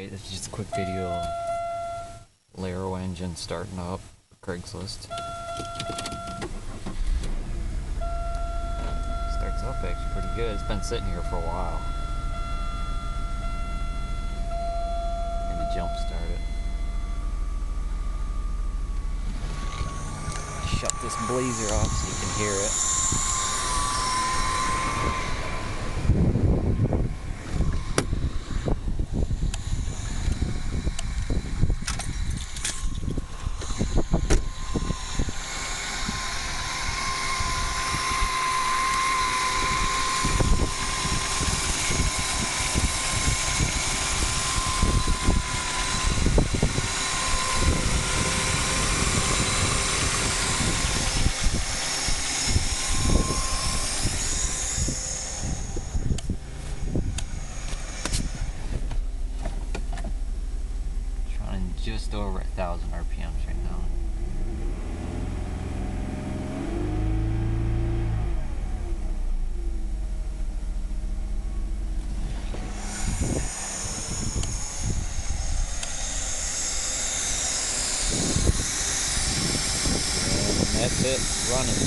Alright, is just a quick video of Alero engine starting up Craigslist. Starts up actually pretty good. It's been sitting here for a while. And the jump started. Shut this blazer off so you can hear it. Running just over a thousand RPMs right now. And that's it, running.